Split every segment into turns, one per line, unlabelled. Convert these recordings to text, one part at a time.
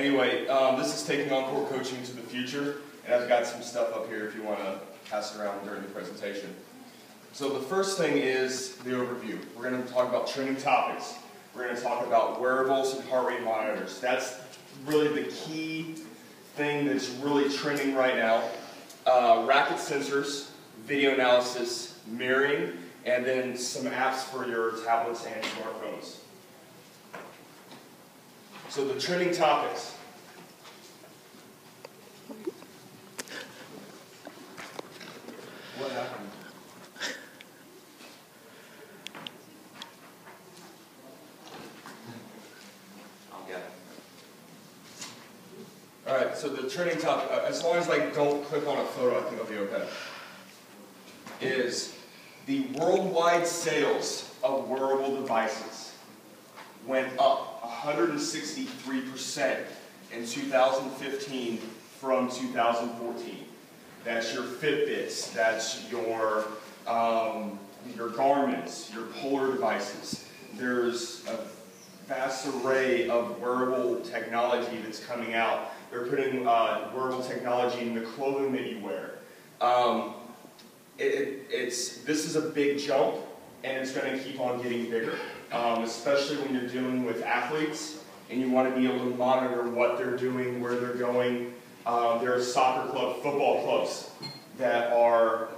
Anyway, um, this is taking on-court coaching to the future, and I've got some stuff up here if you want to pass it around during the presentation. So the first thing is the overview. We're going to talk about training topics. We're going to talk about wearables and heart rate monitors. That's really the key thing that's really trending right now. Uh, racket sensors, video analysis, mirroring, and then some apps for your tablets and smartphones. So the trending topics. What happened? I'll get it. All right, so the trending topic, uh, as long as I don't click on a photo, I think I'll be okay, is the worldwide sales of wearable devices went up 163% in 2015 from 2014. That's your Fitbits, that's your, um, your Garmins, your Polar devices. There's a vast array of wearable technology that's coming out. They're putting uh, wearable technology in the clothing that you wear. Um, it, it's, this is a big jump, and it's going to keep on getting bigger, um, especially when you're dealing with athletes and you want to be able to monitor what they're doing, where they're going. Um, there are soccer clubs, football clubs that are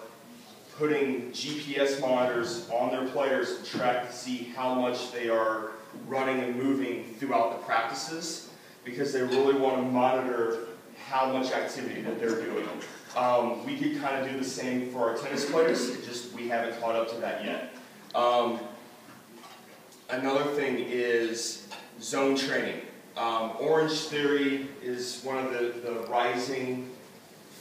putting GPS monitors on their players to track to see how much they are running and moving throughout the practices because they really want to monitor how much activity that they're doing. Um, we could kind of do the same for our tennis players, just we haven't caught up to that yet. Um, another thing is zone training. Um, Orange Theory is one of the, the rising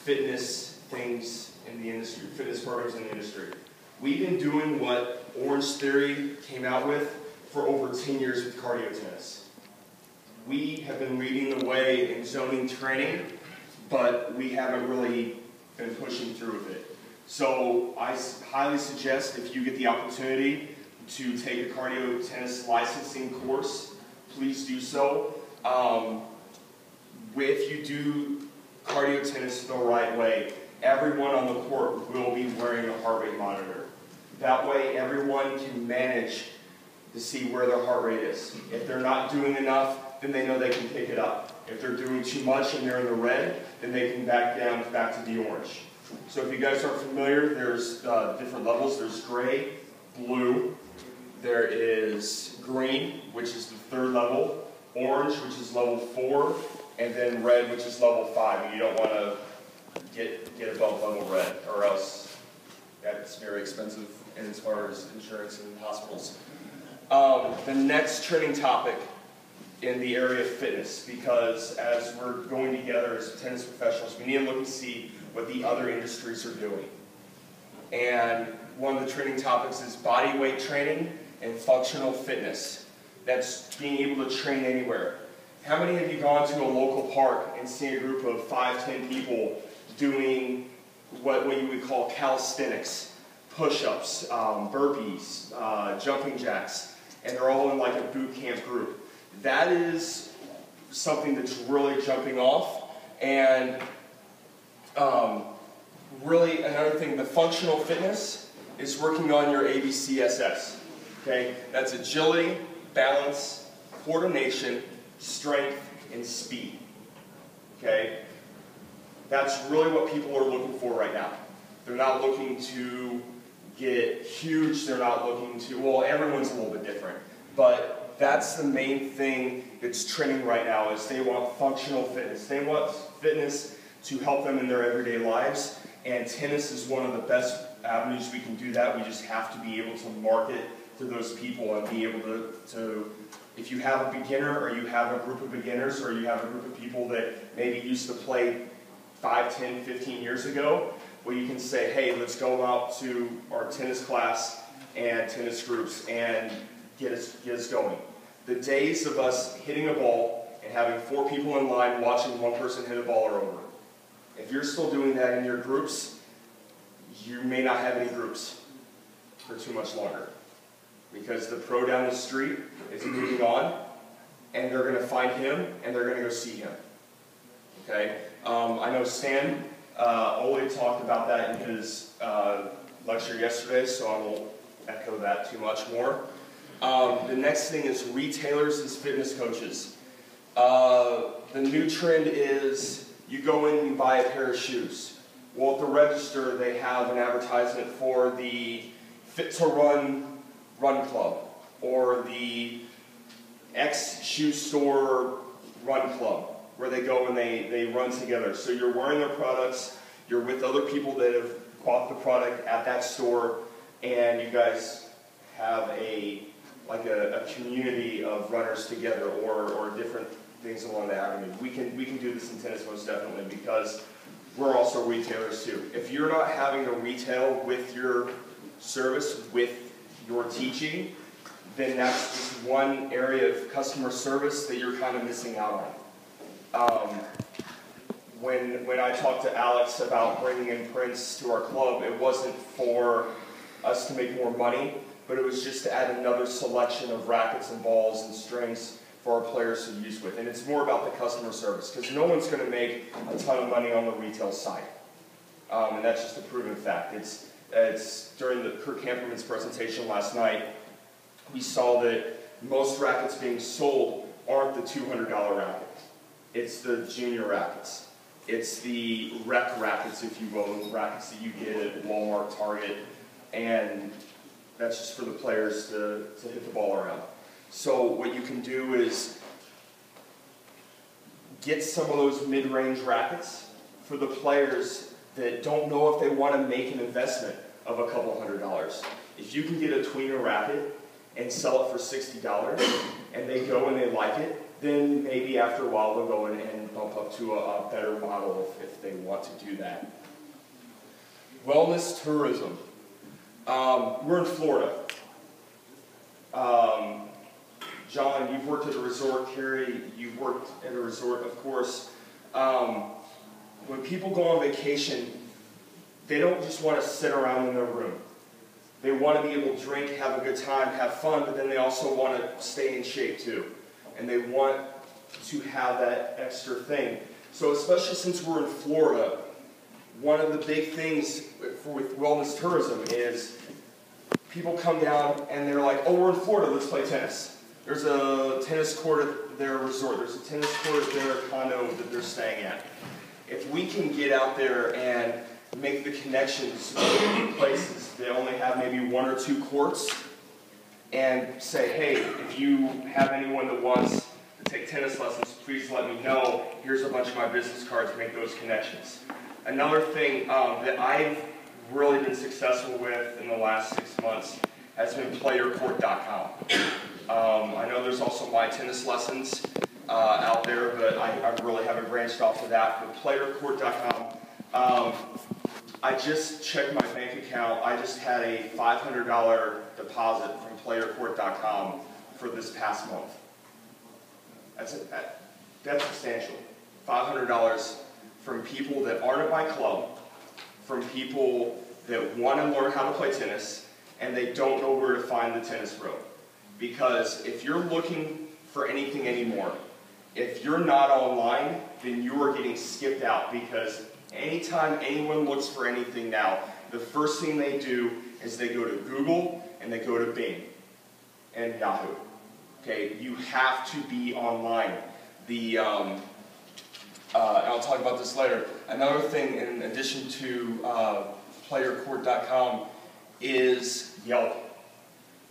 fitness things in the industry, fitness programs in the industry. We've been doing what Orange Theory came out with for over 10 years with cardio tennis. We have been leading the way in zoning training, but we haven't really been pushing through with it. So I highly suggest if you get the opportunity to take a cardio tennis licensing course, please do so. Um, if you do cardio tennis the right way, everyone on the court will be wearing a heart rate monitor. That way everyone can manage to see where their heart rate is. If they're not doing enough, then they know they can pick it up. If they're doing too much and they're in the red, then they can back down back to the orange. So if you guys aren't familiar, there's uh, different levels. There's gray, blue, there is green, which is the third level, orange, which is level four, and then red, which is level five. And you don't want to get, get above level red, or else that's very expensive as far as insurance and hospitals. Um, the next trending topic in the area of fitness, because as we're going together as tennis professionals, we need to look and see what the other industries are doing. And one of the training topics is body weight training and functional fitness. That's being able to train anywhere. How many of you gone to a local park and seen a group of five, ten people doing what, what you would call calisthenics, push-ups, um, burpees, uh, jumping jacks, and they're all in like a boot camp group. That is something that's really jumping off, and um, really another thing, the functional fitness is working on your ABCSS. Okay, that's agility, balance, coordination, strength, and speed. Okay, that's really what people are looking for right now. They're not looking to get huge. They're not looking to, well, everyone's a little bit different. But that's the main thing that's trending right now is they want functional fitness. They want fitness to help them in their everyday lives. And tennis is one of the best avenues we can do that. We just have to be able to market to those people and be able to, to if you have a beginner or you have a group of beginners or you have a group of people that maybe used to play 5, 10, 15 years ago, well, you can say, hey, let's go out to our tennis class and tennis groups and get us, get us going. The days of us hitting a ball and having four people in line watching one person hit a ball are over. If you're still doing that in your groups, you may not have any groups for too much longer. Because the pro down the street is moving on, and they're going to find him, and they're going to go see him. Okay? Um, I know Stan uh, Oley talked about that in his uh, lecture yesterday, so I won't echo that too much more. Um, the next thing is retailers and fitness coaches. Uh, the new trend is you go in and you buy a pair of shoes. Well, at the register, they have an advertisement for the Fit to Run Run Club or the X Shoe Store Run Club, where they go and they, they run together. So you're wearing their products, you're with other people that have bought the product at that store, and you guys have a like a, a community of runners together or, or different things along the avenue. We can, we can do this in tennis most definitely because we're also retailers too. If you're not having a retail with your service, with your teaching, then that's just one area of customer service that you're kind of missing out on. Um, when, when I talked to Alex about bringing in Prince to our club, it wasn't for us to make more money, but it was just to add another selection of rackets and balls and strings for our players to use with. And it's more about the customer service, because no one's going to make a ton of money on the retail side. Um, and that's just a proven fact. It's, it's during the Kurt Kamperman's presentation last night, we saw that most rackets being sold aren't the $200 racket. It's the junior rackets. It's the rec rackets, if you will, the rackets that you get at Walmart, Target, and that's just for the players to, to hit the ball around. So what you can do is get some of those mid-range rackets for the players that don't know if they want to make an investment of a couple hundred dollars. If you can get a tweener racket and sell it for $60 and they go and they like it, then maybe after a while they'll go and bump up to a, a better model if, if, they want to do that. Wellness tourism. Um, we're in Florida. Um, John, you've worked at a resort. Carrie, you've worked at a resort, of course. Um, when people go on vacation, they don't just want to sit around in their room. They want to be able to drink, have a good time, have fun, but then they also want to stay in shape too. And they want to have that extra thing. So especially since we're in Florida, one of the big things for, with wellness tourism is people come down and they're like, oh, we're in Florida, let's play tennis. There's a tennis court at their resort. There's a tennis court at their condo that they're staying at. If we can get out there and make the connections with places that only have maybe one or two courts and say, hey, if you have anyone that wants to take tennis lessons, please let me know. Here's a bunch of my business cards, make those connections. Another thing um, that I've really been successful with in the last six months has been playyourcourt.com. Um, I know there's also my tennis lessons uh, out there, but I, I, really haven't branched off to that. But playyourcourt.com, um, I just checked my bank account. I just had a $500 deposit from playyourcourt.com for this past month. That's, a, that, that's substantial. $500 from people that aren't at my club, from people that want to learn how to play tennis, and they don't know where to find the tennis room. Because if you're looking for anything anymore, if you're not online, then you are getting skipped out because anytime anyone looks for anything now, the first thing they do is they go to Google and they go to Bing and Yahoo. Okay, you have to be online. The um, uh, I'll talk about this later. Another thing, in addition to uh, playyourcourt.com, is Yelp.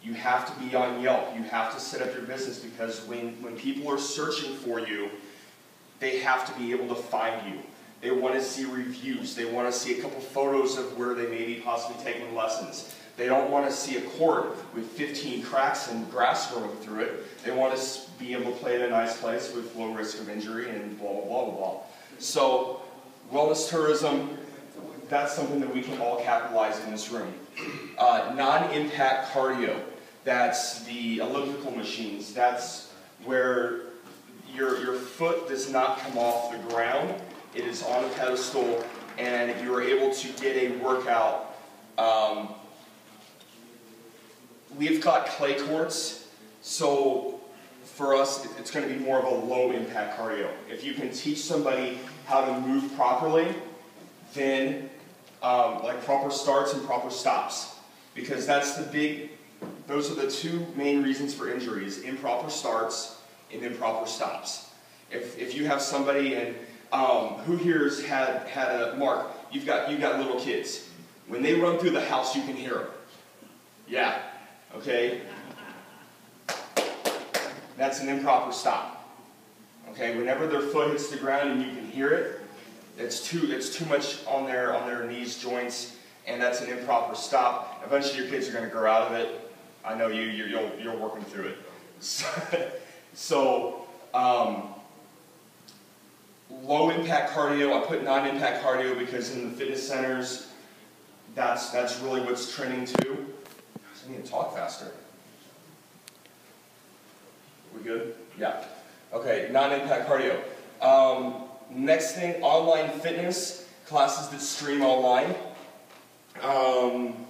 You have to be on Yelp. You have to set up your business because when, when people are searching for you, they have to be able to find you. They want to see reviews. They want to see a couple photos of where they may be possibly taking lessons. They don't want to see a court with 15 cracks and grass growing through it. They want to be able to play in a nice place with low risk of injury and blah, blah, blah, blah, blah. So wellness tourism, that's something that we can all capitalize in this room. Uh, Non-impact cardio, that's the elliptical machines. That's where your, your foot does not come off the ground. It is on a pedestal, and you are able to get a workout um, we've got clay courts, so for us, it's going to be more of a low impact cardio. If you can teach somebody how to move properly, then um, like proper starts and proper stops. Because that's the big, those are the two main reasons for injuries, improper starts and improper stops. If, if you have somebody and um, who here's had, had a, Mark, you've got, you've got little kids. When they run through the house, you can hear them. Yeah, okay? That's an improper stop. Okay, whenever their foot hits the ground and you can hear it, it's too, it's too much on their, on their knees, joints, and that's an improper stop. Eventually your kids are going to grow out of it. I know you, you're, you're, you're working through it. So, um, low impact cardio, I put non-impact cardio because in the fitness centers, that's, that's really what's trending too. I need to talk faster. We good? Yeah. Okay, non-impact cardio. Um, next thing, online fitness, classes that stream online. Um,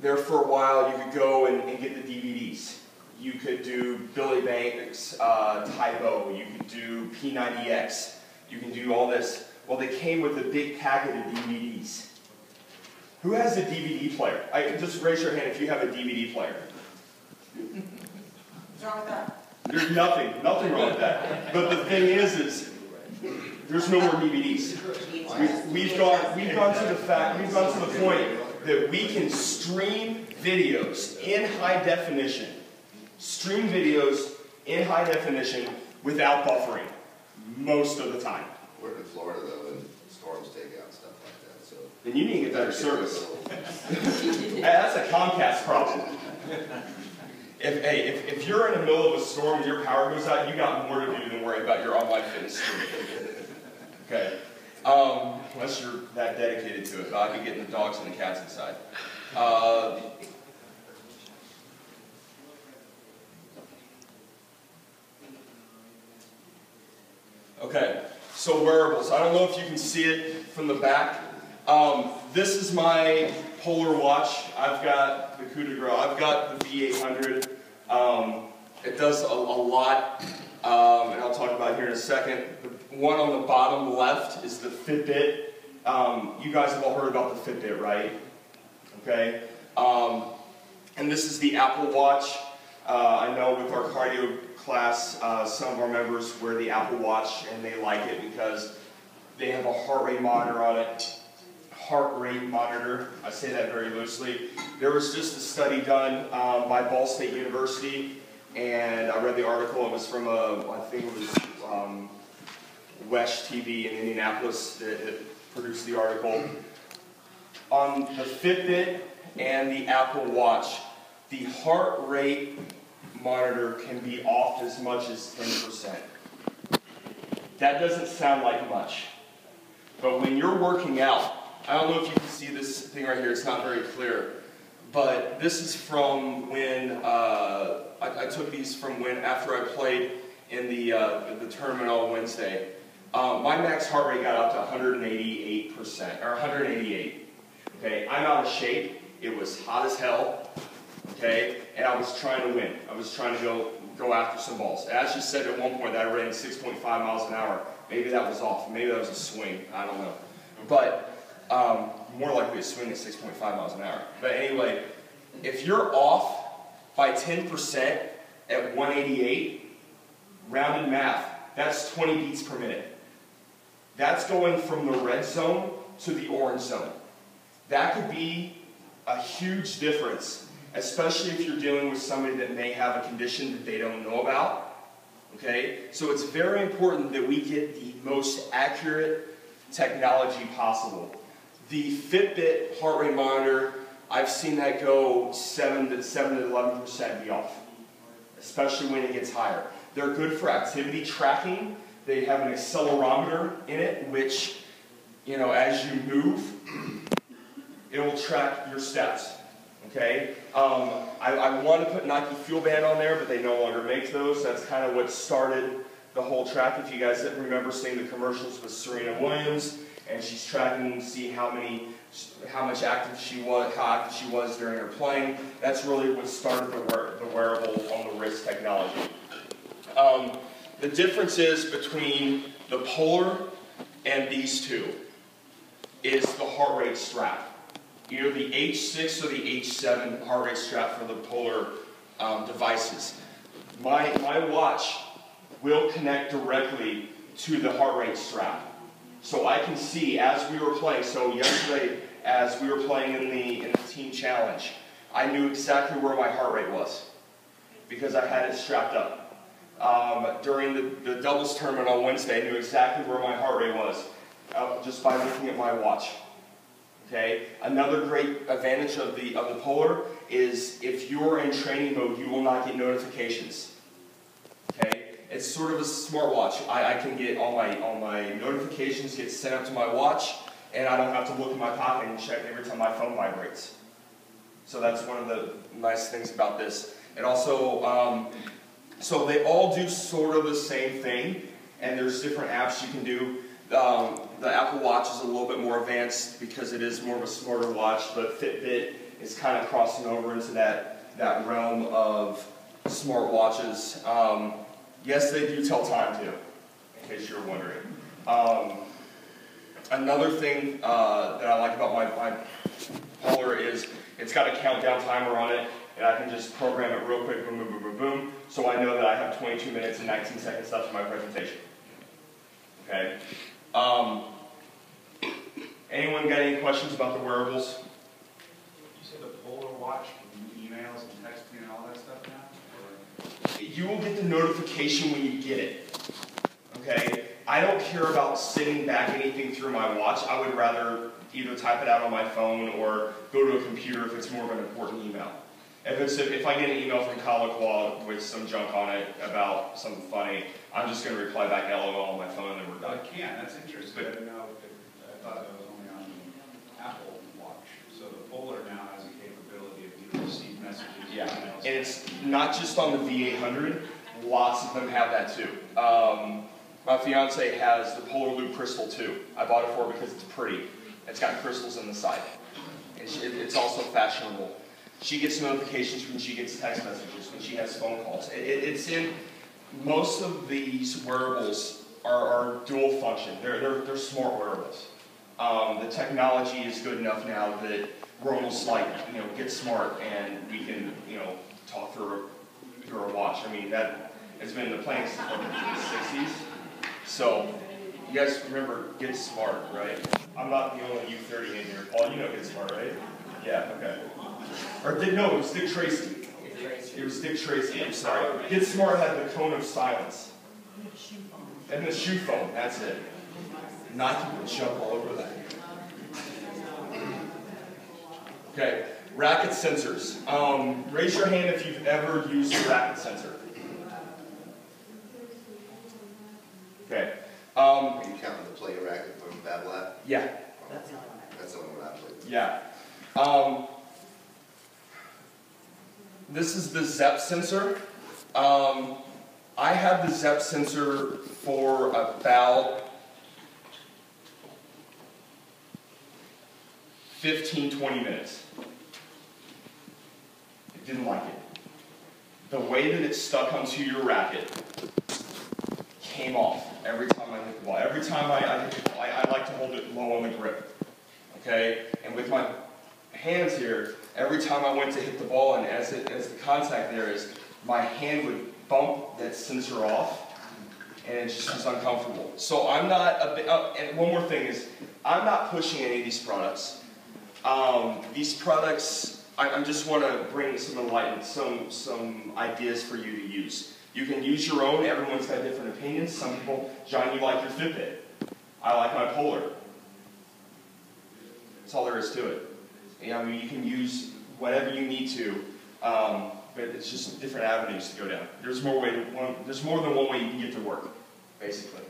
there for a while, you could go and, and, get the DVDs. You could do Billy Blanks, uh, Tae Bo, you could do P90X, you can do all this. Well, they came with a big packet of DVDs. Who has a DVD player? I, just raise your hand if you have a DVD player.
What's wrong with that?
There's nothing, nothing wrong with that. But the thing is, is there's no more DVDs. We've, we've gone, we've gone to the fact, we've gone to the point that we can stream videos in high definition, stream videos in high definition without buffering most of the time.
We're in Florida though, and storms take out stuff like that, so.
Then you need to get better service. That's a Comcast problem. If, hey, if, if you're in the middle of a storm and your power goes out, you got more to do than worry about your online fitness Okay. Um, unless you're that dedicated to it, but I could get the dogs and the cats inside. Uh, okay, so wearables. I don't know if you can see it from the back. Um, this is my Polar watch. I've got the Coup de Grace. I've got the V800. Um, it does a, a lot, um, and I'll talk about here in a second. The one on the bottom left is the Fitbit. Um, you guys have all heard about the Fitbit, right? Okay. Um, and this is the Apple Watch. Uh, I know with our cardio class, uh, some of our members wear the Apple Watch and they like it because they have a heart rate monitor on it heart rate monitor. I say that very loosely. There was just a study done um, by Ball State University, and I read the article. It was from a, I think it was um, WESH TV in Indianapolis that, produced the article. On the Fitbit and the Apple Watch, the heart rate monitor can be off as much as 10%. That doesn't sound like much. But when you're working out, I don't know if you can see this thing right here, it's not very clear. But this is from when, uh, I, I, took these from when, after I played in the, uh, the, the, tournament on Wednesday. Um, my max heart rate got up to 188%, or 188. Okay, I'm out of shape. It was hot as hell. Okay, and I was trying to win. I was trying to go go after some balls. As you said at one point that I ran 6.5 miles an hour. Maybe that was off. Maybe that was a swing. I don't know. But um, more likely a swing at 6.5 miles an hour. But anyway, if you're off by 10% at 188, rounded math, that's 20 beats per minute. That's going from the red zone to the orange zone. That could be a huge difference, especially if you're dealing with somebody that may have a condition that they don't know about. Okay? So it's very important that we get the most accurate technology possible. The Fitbit heart rate monitor, I've seen that go 7 to 7 to 11% be off, especially when it gets higher. They're good for activity tracking. They have an accelerometer in it, which, you know, as you move, it will track your steps. Okay? Um, I, I want to put Nike Fuel Band on there, but they no longer make those. That's kind of what started the whole track. If you guys remember seeing the commercials with Serena Williams, and she's tracking to see how many, how much active she was, how active she was during her playing. That's really what started the, wear, the wearable on the wrist technology. Um, the difference is between the Polar and these two is the heart rate strap. Either the H6 or the H7 heart rate strap for the Polar um, devices. My, my watch will connect directly to the heart rate strap. So I can see as we were playing, so yesterday as we were playing in the, in the team challenge, I knew exactly where my heart rate was because I had it strapped up. Um, during the, the doubles tournament on Wednesday, I knew exactly where my heart rate was uh, just by looking at my watch. Okay. Another great advantage of the of the Polar is if you're in training mode, you will not get notifications. Okay. It's sort of a smartwatch. I, I can get all my all my notifications get sent up to my watch, and I don't have to look in my pocket and check every time my phone vibrates. So that's one of the nice things about this. It also, um, so they all do sort of the same thing, and there's different apps you can do. Um, the Apple Watch is a little bit more advanced because it is more of a smarter watch, but Fitbit is kind of crossing over into that, that realm of smart watches. Um, yes, they do tell time too, in case you're wondering. Um, another thing uh, that I like about my, my Polar is it's got a countdown timer on it, and I can just program it real quick, boom, boom, boom, boom, boom, so I know that I have 22 minutes and 19 seconds left for my presentation. Okay? Um, anyone got any questions about the wearables?
You said the Polar Watch can emails and texting and all that stuff now? Or-
You will get the notification when you get it. Okay? I don't care about sending back anything through my watch. I would rather either type it out on my phone or go to a computer if it's more of an important email. If it's if I get an email from Colloqua with some junk on it about something funny, I'm just going to reply back LOL on my phone and we're done.
it can, that's interesting. But, I didn't know, if- I thought that was only on the Apple Watch. So the Polar now has a capability of you receive messages.
Yeah,
emails.
and it's not just on the V800. Lots of them have that too. Um, my fiance has the Polar Loop Crystal too. I bought it for her because it's pretty. It's got crystals in the side. She, it- it's also fashionable. She gets notifications when she gets text messages, when she has phone calls. It, it, it's in most of these wearables are, are dual function. They're, they're, they're smart wearables. Um, the technology is good enough now that almost like, you know, get smart and we can, you know, talk through a, through a watch. I mean, that has been the plan since the 60s. So, you guys remember Get Smart, right? I'm not the only U30 in here. Paul, you know Get Smart, right? Yeah, okay. Or did, no, it was Dick Tracy. It was Dick Tracy, I'm sorry. Get Smart had the cone of silence. And the shoe phone, that's it. Nike would jump all over that. Okay, racket sensors. Um, raise your hand if you've ever used a racket sensor. Okay. Um,
Are you counting the play racket from Babolat?
yeah,
That's the only one I played. with.
yeah. Um, this is the Zepp sensor. Um, I had the Zepp sensor for about 15, 20 minutes. It didn't like it. The way that it stuck onto your racket came off every time I hit the ball. Every time I, I hit the ball, I, I like to hold it low on the grip. Okay? And with my hands here, every time I went to hit the ball and as, it, as the contact there is, my hand would bump that sensor off and it just was uncomfortable. So I'm not, a bit, uh, and one more thing is, I'm not pushing any of these products. Um, these products, I, I just want to bring some enlightenment, some, some ideas for you to use. You can use your own, everyone's got different opinions. Some people, John, you like your Fitbit. I like my Polar. That's all there is to it. I mean, you can use whatever you need to, um, but it's just different avenues to go down. There's more way to, one, there's more than one way you can get to work, basically.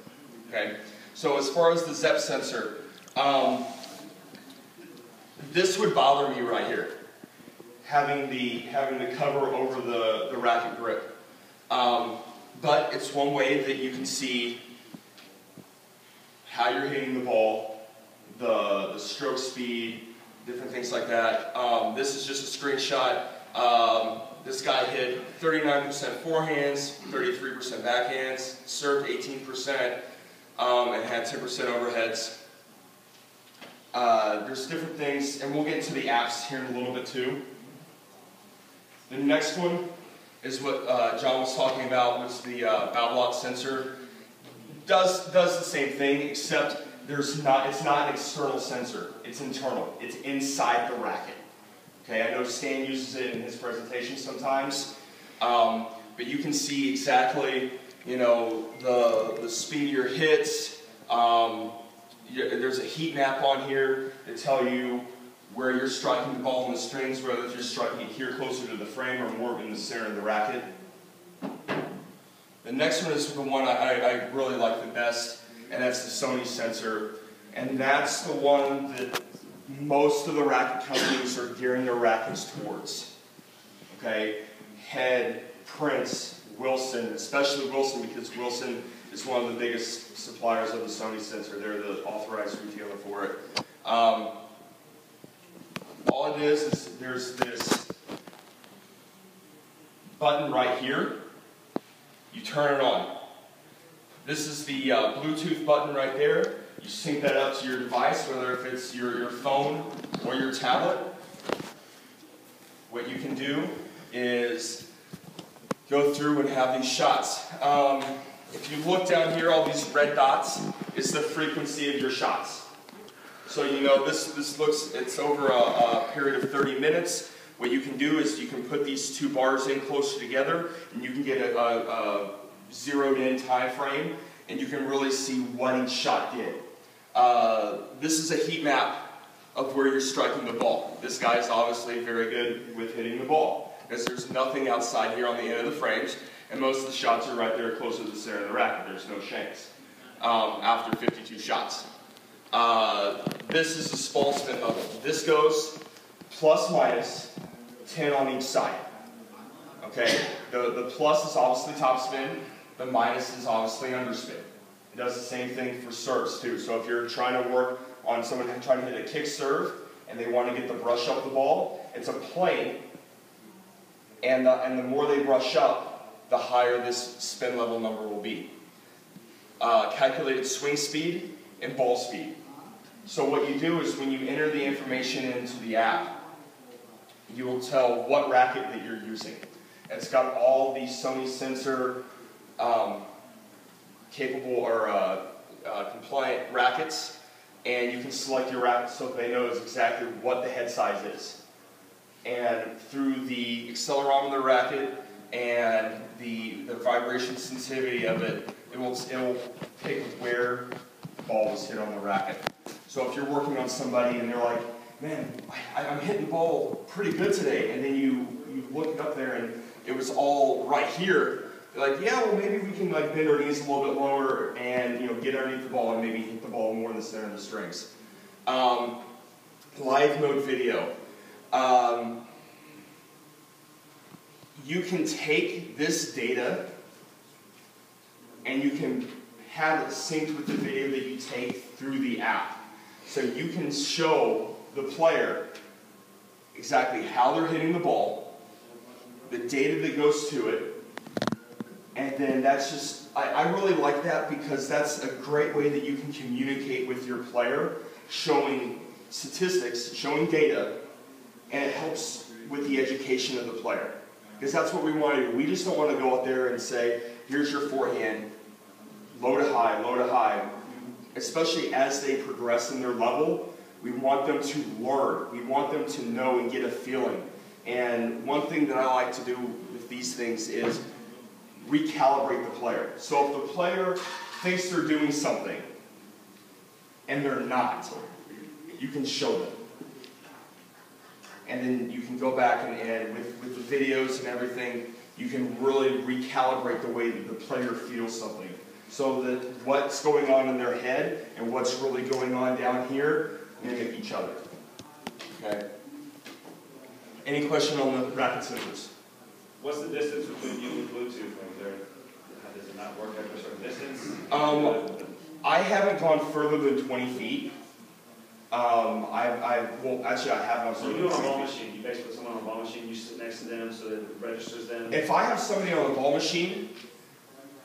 Okay. So as far as the Zepp sensor, um, this would bother me right here, having the having the cover over the the racket grip. Um, but it's one way that you can see how you're hitting the ball, the, the stroke speed, different things like that. Um, this is just a screenshot. Um, this guy hit 39% forehands, 33% backhands, served 18%, um, and had 10% overheads. Uh, there's different things, and we'll get into the apps here in a little bit too. The next one is what uh, John was talking about, was the uh, Babolat sensor. Does does the same thing, except there's not. It's not an external sensor. It's internal. It's inside the racket. Okay, I know Stan uses it in his presentation sometimes, um, but you can see exactly, you know, the the speed of your hits. Um, there's a heat map on here to tell you where you're striking the ball on the strings, whether you're striking it here closer to the frame or more in the center of the racket. The next one is the one I, I really like the best, and that's the Sony sensor. And that's the one that most of the racket companies are gearing their rackets towards. Okay? Head, Prince, Wilson, especially Wilson because Wilson is one of the biggest suppliers of the Sony sensor. They're the authorized retailer for it. Um, all it is is there's this button right here. You turn it on. This is the uh, Bluetooth button right there. You sync that up to your device, whether if it's your, your phone or your tablet. What you can do is go through and have these shots. Um, if you look down here, all these red dots is the frequency of your shots. So you know this, this looks, it's over a, a, period of 30 minutes. What you can do is you can put these two bars in closer together and you can get a, a, a zeroed in time frame and you can really see what each shot did. Uh, this is a heat map of where you're striking the ball. This guy is obviously very good with hitting the ball because there's nothing outside here on the end of the frames and most of the shots are right there close to the center of the racket. There's no shanks um, after 52 shots. Uh, this is the small spin level. This goes plus minus 10 on each side. Okay, the, the plus is obviously top spin, the minus is obviously underspin. It does the same thing for serves too. So if you're trying to work on someone trying to hit a kick serve and they want to get the brush up the ball, it's a plane, and the, and the more they brush up, the higher this spin level number will be. Uh, calculated swing speed and ball speed. So what you do is when you enter the information into the app, you will tell what racket that you're using. It's got all the Sony sensor um, capable or uh, uh, compliant rackets, and you can select your racket so they know exactly what the head size is. And through the accelerometer racket and the, the vibration sensitivity of it, it will, it will pick where the ball was hit on the racket. So if you're working on somebody and they're like, man, I, am hitting the ball pretty good today, and then you, you look up there and it was all right here, they're like, yeah, well maybe we can like bend our knees a little bit lower and you know get underneath the ball and maybe hit the ball more in the center of the strings. Um, live mode video. Um, you can take this data and you can have it synced with the video that you take through the app. So you can show the player exactly how they're hitting the ball, the data that goes to it, and then that's just, I, I really like that because that's a great way that you can communicate with your player, showing statistics, showing data, and it helps with the education of the player. Because that's what we want to do. We just don't want to go out there and say, here's your forehand, low to high, low to high especially as they progress in their level, we want them to learn. We want them to know and get a feeling. And one thing that I like to do with these things is recalibrate the player. So if the player thinks they're doing something and they're not, you can show them. And then you can go back and, and with, with the videos and everything, you can really recalibrate the way that the player feels something so that what's going on in their head and what's really going on down here mimic each other. Okay? Any question on the racket sensors?
What's the distance between you and Bluetooth? Is there, does it not work at a certain distance?
Um, I haven't gone further than 20 feet. Um, I, I, well, actually, I have.
So you do it on a ball machine, you basically put someone on a ball machine, you sit next to them so that it registers them.
If I have somebody on a ball machine,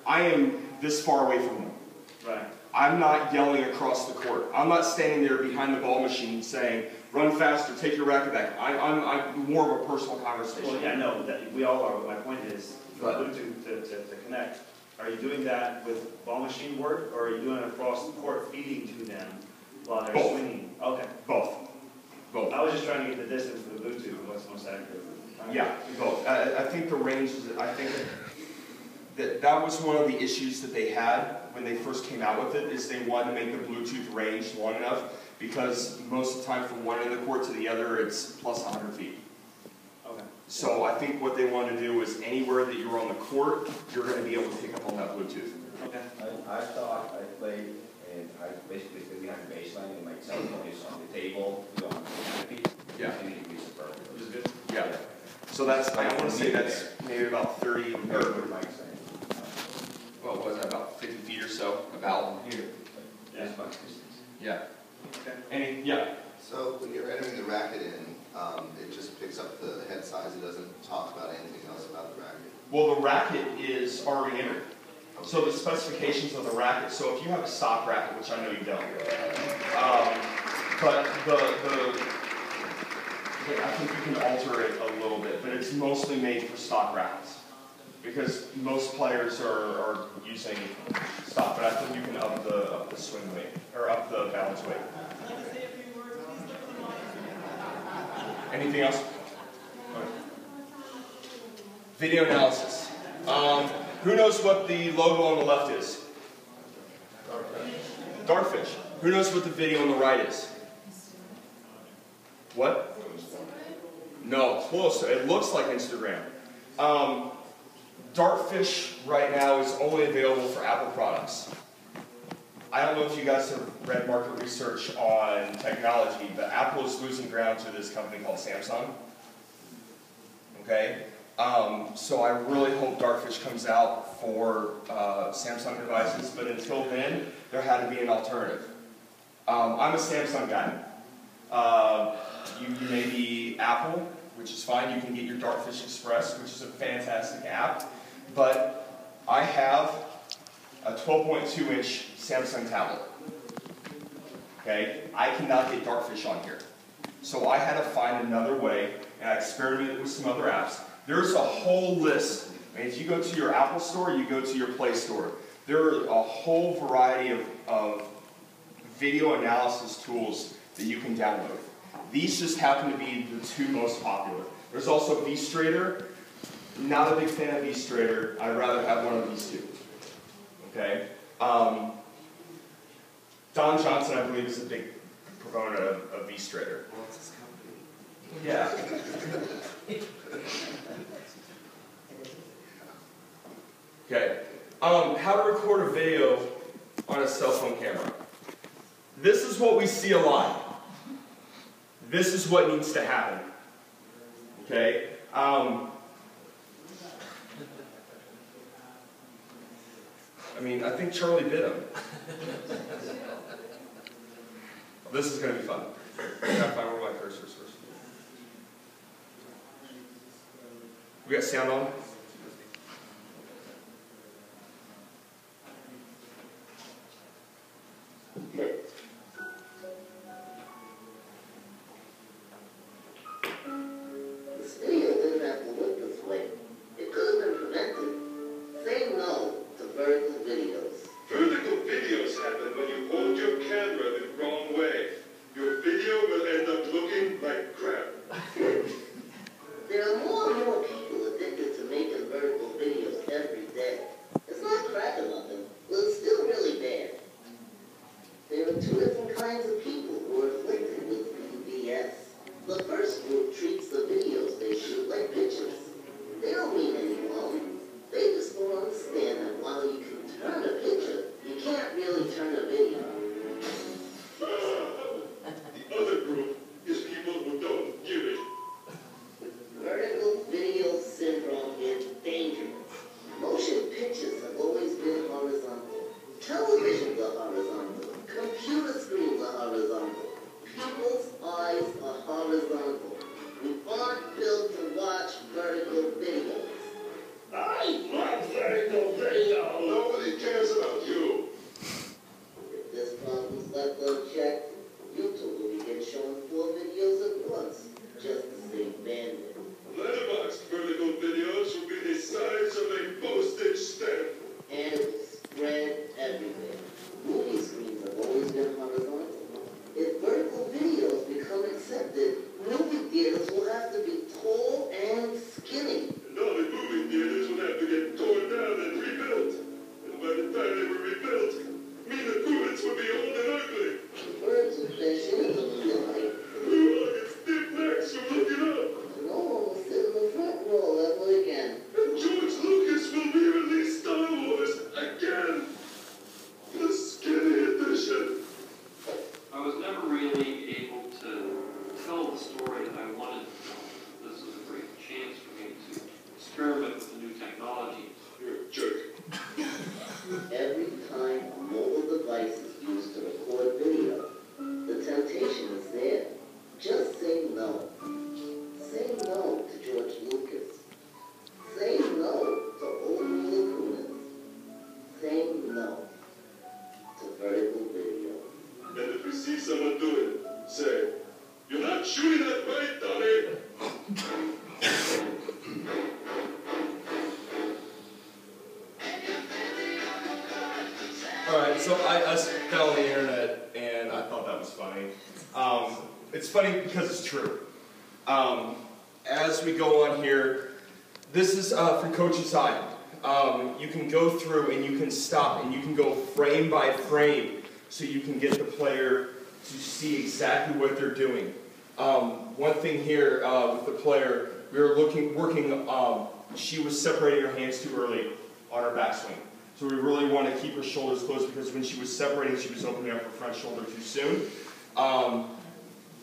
I am this far away from them.
Right,
I'm not yelling across the court. I'm not standing there behind the ball machine saying, run faster, take your racket back. I, I'm, I'm more of a personal conversation.
well, yeah, no, that, we all are, but my point is,
Right.
Bluetooth to, to, to connect, are you doing that with ball machine work, or are you doing it across the court feeding to them while they're
Both.
swinging? Okay,
Both. Both.
I was just trying to get the distance for the Bluetooth, and what's most accurate.
Yeah, both. I, I think the range is, I think that that was one of the issues that they had when they first came out with it, is they wanted to make the Bluetooth range long enough, because most of the time from one end of the court to the other, it's plus hundred feet.
Okay,
So I think what they want to do is anywhere that you're on the court, you're gonna be able to pick up on that Bluetooth.
okay.
I, I thought I played, and I basically stood behind the baseline, and my cell phone is on the table, you know, on the canopy.
Yeah.
And it is perfect.
Which is good.
Yeah. So that's, I wanna say that's maybe about thirty,
Or
or,
what Mike saying.
what was that, about fifty feet or so, about?
Here,
Yeah.
this much distance.
Yeah.
Okay.
Any, yeah,
So when you're entering the racket in, um, it just picks up the head size, it doesn't talk about anything else about the racket?
well, the racket is already entered. So the specifications of the racket, so if you have a stock racket, which I know you don't, um, but the, the, yeah, I think you can alter it a little bit, but it's mostly made for stock rackets. Because most players are, are using stop, but I think you can up the, up the swing weight, or up the balance weight. Anything else? Video analysis. Um, who knows what the logo on the left is? Dartfish. Who knows what the video on the right is? What? No, close. It looks like Instagram. Um, Dartfish right now is only available for Apple products. I don't know if you guys have read market research on technology, but Apple is losing ground to this company called Samsung. Okay? Um, so I really hope Dartfish comes out for uh, Samsung devices, but until then, there had to be an alternative. Um, I'm a Samsung guy. Uh, you, you may be Apple, which is fine. You can get your Dartfish Express, which is a fantastic app. But I have a 12.2 inch Samsung tablet. Okay, I cannot get Dartfish on here. So I had to find another way, and I experimented with some other apps. There's a whole list. I mean, if you go to your Apple store, you go to your Play store. There are a whole variety of, of video analysis tools that you can download. These just happen to be the two most popular. There's also VStrator. Not a big fan of VStrator. I'd rather have one of these two. Okay? Um, Don Johnson, I believe, is a big proponent of, of VStrator.
Well, it's this company.
Yeah. Okay. Um, how to record a video on a cell phone camera. This is what we see a lot. This is what needs to happen. Okay. Um, I mean, I think Charlie bit him. this is going to be fun. I gotta find where my cursor is first. We got sound on? So I, I on the internet and I thought that was funny. Um, it's funny because it's true. Um, as we go on here, this is uh, for Coach's Eye. Um, you can go through and you can stop and you can go frame by frame so you can get the player to see exactly what they're doing. Um, one thing here uh, with the player, we were looking, working, um, she was separating her hands too early on her backswing. So we really want to keep her shoulders closed because when she was separating, she was opening up her front shoulder too soon. Um,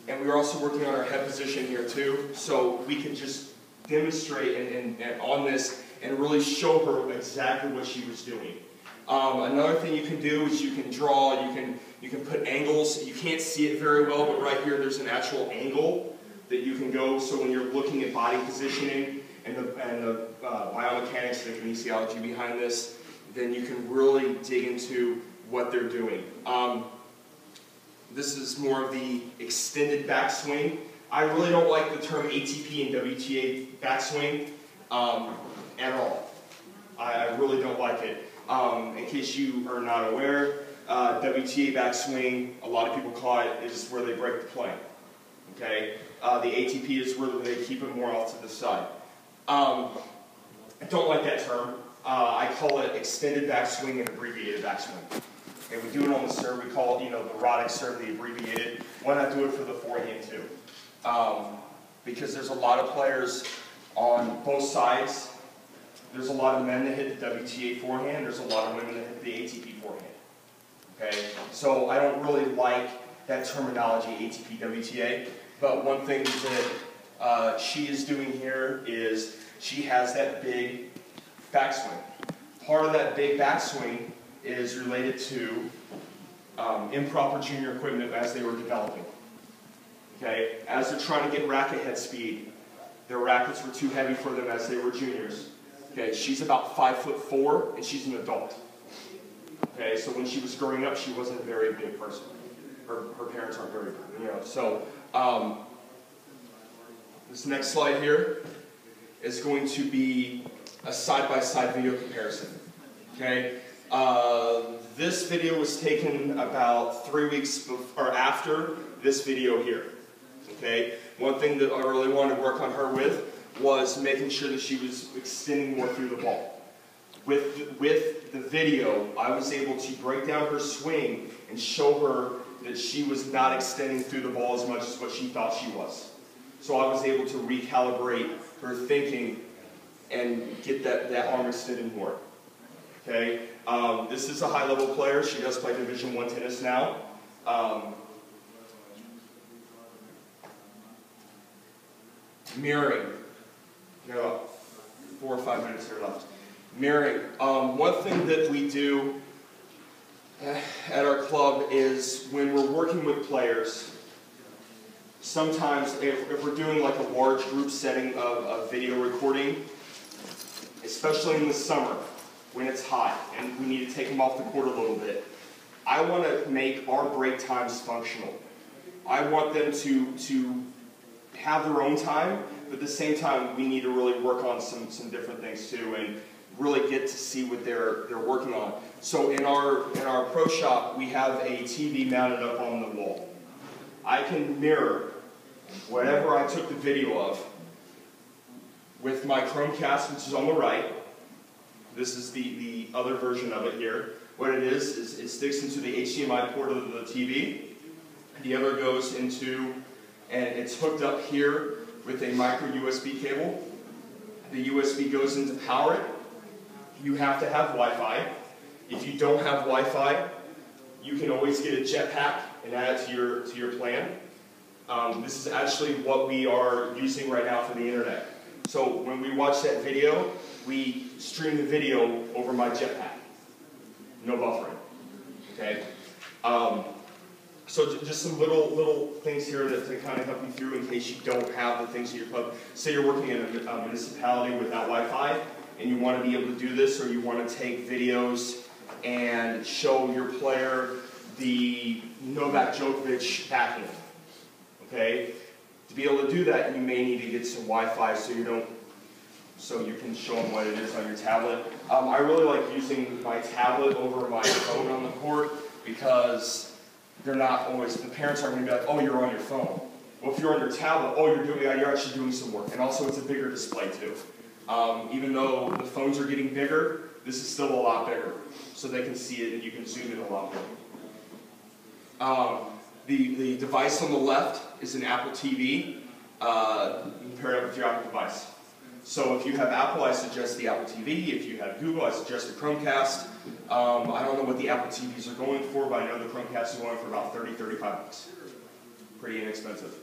and we were also working on our head position here too, so we can just demonstrate and, and, and on this and really show her exactly what she was doing. Um, another thing you can do is you can draw, you can, you can put angles. You can't see it very well, but right here there's an actual angle that you can go. So when you're looking at body positioning and the, and the uh, biomechanics, and the kinesiology behind this, then you can really dig into what they're doing. Um, this is more of the extended backswing. I really don't like the term ATP and WTA backswing um, at all. I, I really don't like it. Um, in case you are not aware, uh, WTA backswing, a lot of people call it, is where they break the plane. Okay? Uh, the ATP is where they keep it more off to the side. Um, I don't like that term. Uh, I call it extended backswing and abbreviated backswing. Okay, we do it on the serve. We call it, you know, the Roddick serve, the abbreviated. Why not do it for the forehand too? Um, because there's a lot of players on both sides. There's a lot of men that hit the WTA forehand. There's a lot of women that hit the ATP forehand. Okay, so I don't really like that terminology, ATP, WTA. But one thing that uh, she is doing here is she has that big backswing. Part of that big backswing is related to um, improper junior equipment as they were developing. Okay, as they're trying to get racket head speed, their rackets were too heavy for them as they were juniors. Okay, she's about five foot four and she's an adult. Okay, so when she was growing up, she wasn't a very big person. Her, her parents aren't very, you know. So um, this next slide here is going to be a side-by-side video comparison. Okay, uh, this video was taken about three weeks or after this video here. Okay, one thing that I really wanted to work on her with was making sure that she was extending more through the ball. With, with the video, I was able to break down her swing and show her that she was not extending through the ball as much as what she thought she was. So I was able to recalibrate her thinking and get that, that arm extended more. Okay, um, this is a high-level player. She does play Division One tennis now. Um, mirroring. Got about four or five minutes here left. Mirroring. Um, one thing that we do eh, at our club is when we're working with players, sometimes if, if we're doing like a large group setting of, of video recording, especially in the summer when it's hot and we need to take them off the court a little bit, I want to make our break times functional. I want them to, to have their own time, but at the same time, we need to really work on some, some different things too and really get to see what they're, they're working on. So in our, in our pro shop, we have a TV mounted up on the wall. I can mirror whatever I took the video of with my Chromecast, which is on the right. This is the, the other version of it here. What it is, is it sticks into the HDMI port of the TV. The other goes into, and it's hooked up here with a micro USB cable. The USB goes in to power it. You have to have Wi-Fi. If you don't have Wi-Fi, you can always get a jetpack and add it to your, to your plan. Um, this is actually what we are using right now for the internet. So when we watch that video, we stream the video over my jetpack. No buffering. Okay? Um, so just some little little things here that to kind of help you through in case you don't have the things in your club. Say you're working in a, a municipality without Wi-Fi, and you want to be able to do this, or you want to take videos and show your player the Novak Djokovic backhand. Okay, to be able to do that, you may need to get some Wi-Fi so you don't, so you can show them what it is on your tablet. Um, I really like using my tablet over my phone on the court because they're not always. The parents aren't going to be like, "Oh, you're on your phone." Well, if you're on your tablet, oh, you're doing, you're actually doing some work, and also it's a bigger display too. Um, even though the phones are getting bigger, this is still a lot bigger, so they can see it and you can zoom in a lot more. Um, the, the device on the left is an Apple TV. Uh, you can pair it up with your Apple device. So if you have Apple, I suggest the Apple TV. If you have Google, I suggest the Chromecast. Um, I don't know what the Apple TVs are going for, but I know the Chromecast is going for about 30, 35 bucks. Pretty inexpensive.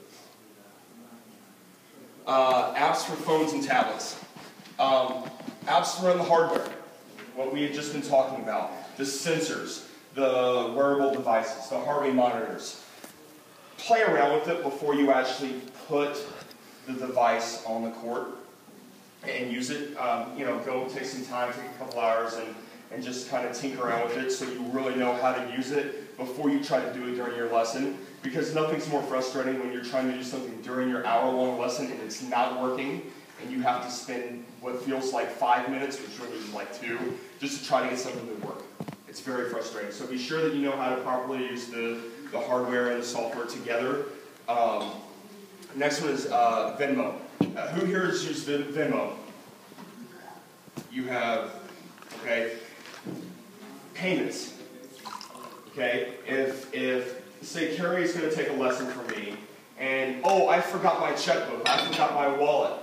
Uh, apps for phones and tablets. Um, apps to run the hardware, what we had just been talking about, the sensors, the wearable devices, the heart rate monitors. Play around with it before you actually put the device on the court and use it. Um, you know, go take some time, take a couple hours, and, and just kind of tinker around with it so you really know how to use it before you try to do it during your lesson. Because nothing's more frustrating when you're trying to do something during your hour-long lesson and it's not working and you have to spend what feels like five minutes, which really is like two, just to try to get something to work. It's very frustrating. So be sure that you know how to properly use the, the hardware and the software together. Um, next one is uh, Venmo. Uh, who here has used Venmo? You have, okay, payments. Okay, if, if say Carrie is going to take a lesson from me, and oh, I forgot my checkbook, I forgot my wallet.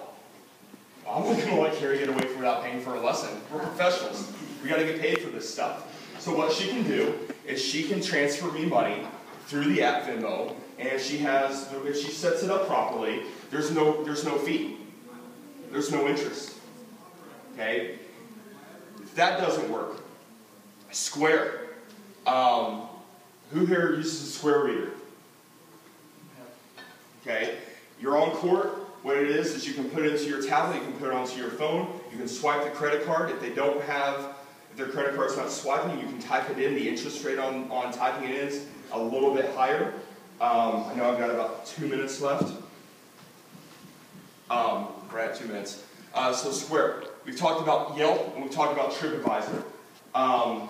I'm not going to let Carrie get away without paying for a lesson. We're professionals. We got to get paid for this stuff. So what she can do is she can transfer me money through the app Venmo, and she has, if she sets it up properly, there's no, there's no fee. There's no interest. Okay? If that doesn't work, Square. Um, who here uses a Square reader? Okay? You're on court, what it is, is you can put it into your tablet, you can put it onto your phone, you can swipe the credit card. If they don't have, if their credit card's not swiping, you can type it in. The interest rate on, on typing it in a little bit higher. Um, I know I've got about two minutes left. Um, at two minutes. Uh, so Square. We've talked about Yelp and we've talked about TripAdvisor. Um,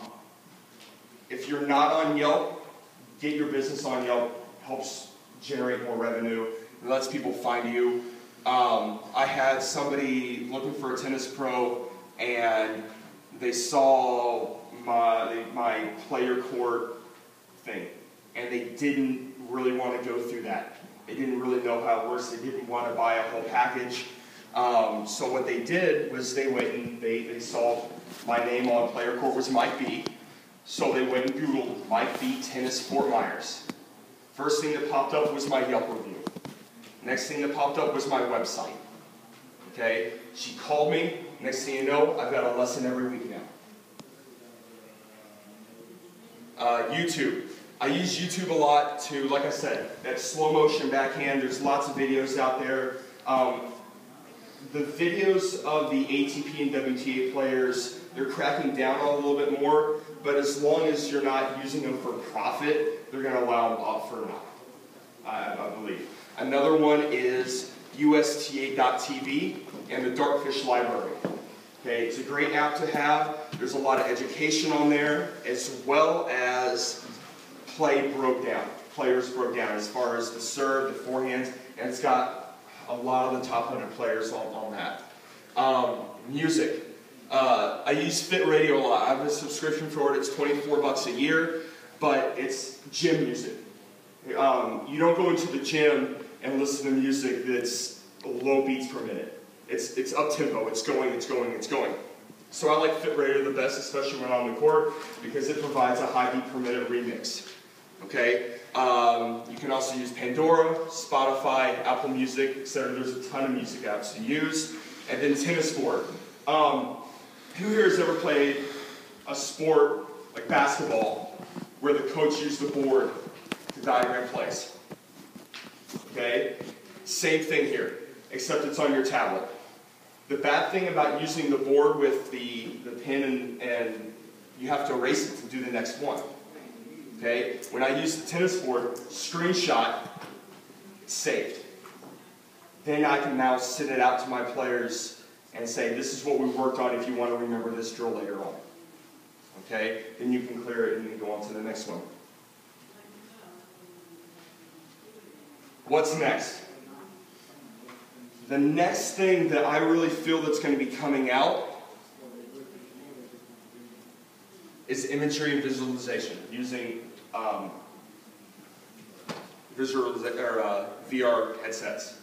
if you're not on Yelp, get your business on Yelp. Helps generate more revenue. Lets people find you. Um, I had somebody looking for a tennis pro, and they saw my my PlayYourCourt thing, and they didn't really want to go through that. They didn't really know how it works. They didn't want to buy a whole package. Um, so what they did was they went and they, they saw my name on PlayYourCourt was Mike B. So they went and Googled Mike B. Tennis Fort Myers. First thing that popped up was my Yelp review. Next thing that popped up was my website. Okay? She called me. Next thing you know, I've got a lesson every week now. Uh, YouTube. I use YouTube a lot to, like I said, that slow motion backhand. There's lots of videos out there. Um, the videos of the ATP and WTA players, they're cracking down on a little bit more, but as long as you're not using them for profit, they're gonna allow them up for now. I, I believe. Another one is USTA.tv and the Dartfish Library. Okay, it's a great app to have. There's a lot of education on there, as well as play broke down. Players broke down as far as the serve, the forehands, and it's got a lot of the top 100 players on, on that. Um, music. Uh, I use Fit Radio a lot. I have a subscription for it. It's 24 bucks a year, but it's gym music. Um, you don't go into the gym and listen to music that's low beats per minute. It's, it's up tempo, it's going, it's going, it's going. So I like Fit Radio the best, especially when I'm on the court, because it provides a high beat per minute remix. Okay? Um, you can also use Pandora, Spotify, Apple Music, etc. There's a ton of music apps to use. And then tennis board. Um, who here has ever played a sport like basketball where the coach used the board to diagram plays? Okay? Same thing here, except it's on your tablet. The bad thing about using the board with the, the pen and, and you have to erase it to do the next one. Okay? When I use the tennis board, screenshot, saved. Then I can now send it out to my players and say, this is what we worked on if you want to remember this drill later on. Okay? Then you can clear it and then go on to the next one. What's next? The next thing that I really feel that's going to be coming out is imagery and visualization using um, visualiza- or, uh, VR headsets.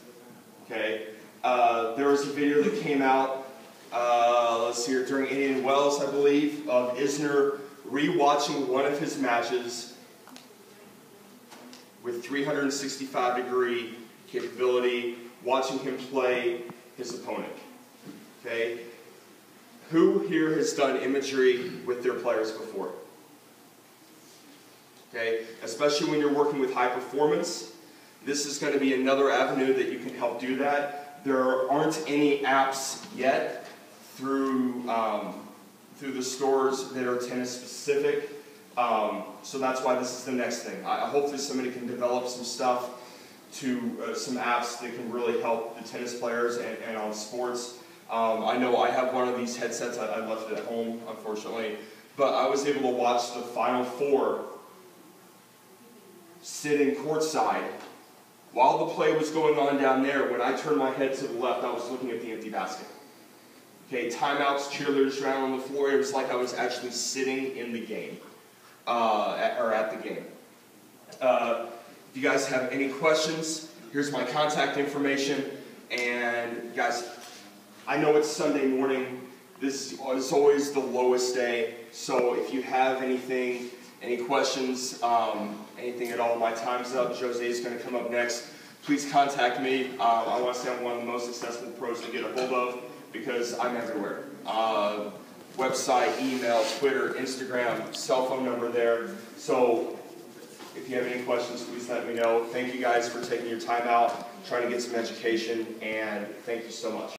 Okay, uh, there was a video that came out. Uh, let's see here during Indian Wells, I believe, of Isner rewatching one of his matches with 365 degree capability, watching him play his opponent. Okay? Who here has done imagery with their players before? Okay? Especially when you're working with high performance, this is going to be another avenue that you can help do that. There aren't any apps yet through, um, through the stores that are tennis specific. Um, so that's why this is the next thing. I, I hope that somebody can develop some stuff to uh, some apps that can really help the tennis players and, and on sports. Um, I know I have one of these headsets. I, I left it at home, unfortunately. But I was able to watch the Final Four sitting courtside while the play was going on down there. When I turned my head to the left, I was looking at the empty basket. Okay, timeouts, cheerleaders around on the floor. It was like I was actually sitting in the game, uh, at, or at the game. Uh, if you guys have any questions, here's my contact information. And guys, I know it's Sunday morning. This is always the lowest day. So if you have anything, any questions, um, anything at all, my time's up. Jose is going to come up next. Please contact me. Um, I want to say I'm one of the most accessible pros to get a hold of because I'm everywhere. Uh, website, email, Twitter, Instagram, cell phone number there. So if you have any questions, please let me know. Thank you guys for taking your time out, trying to get some education, and thank you so much.